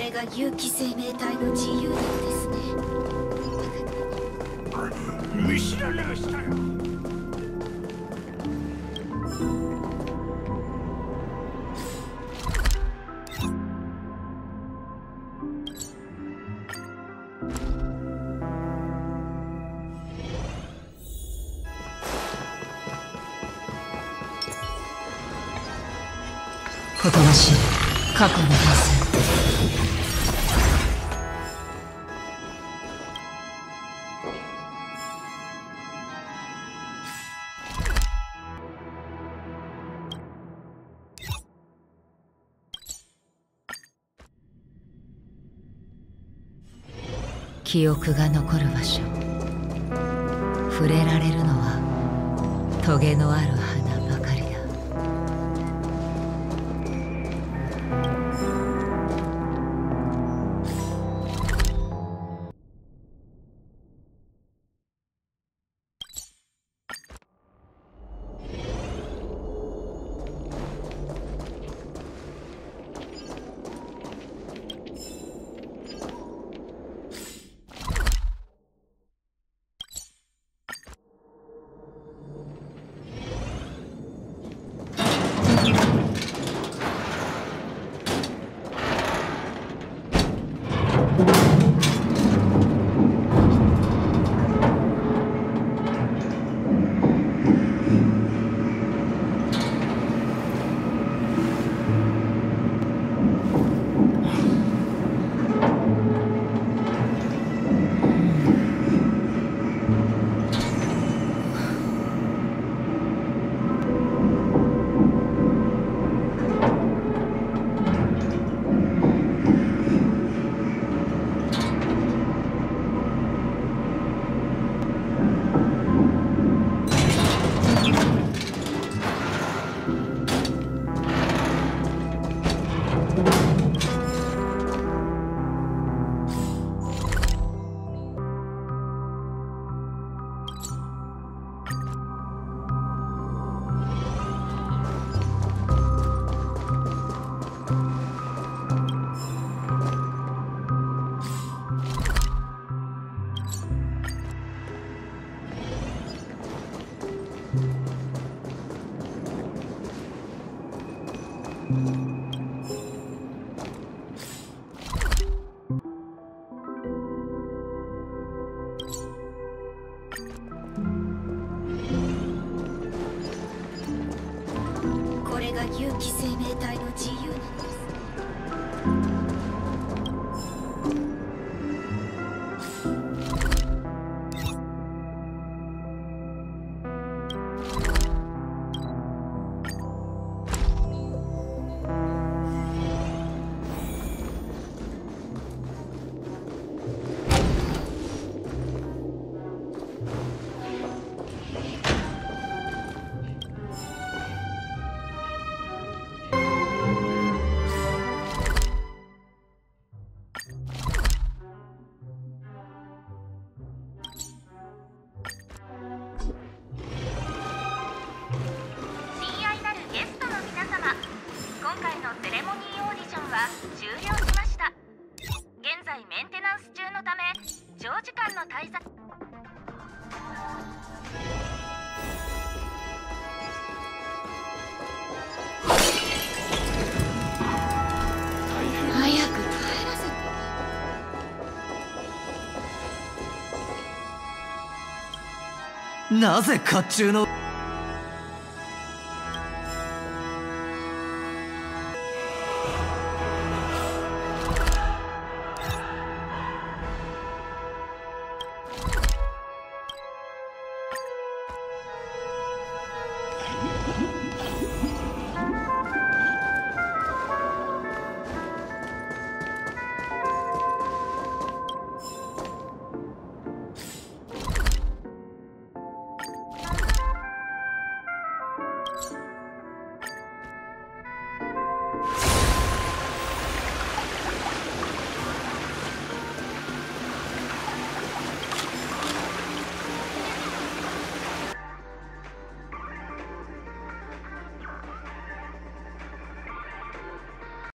れが有機生命体の自由なんですね見知らぬ。したよことなし過去の変遷記憶が残る場所。触れられるのはトゲのある花。これが有機生命体の自由なんです。終了しました。現在メンテナンス中のため長時間の滞在。早く帰らせて。なぜ甲冑の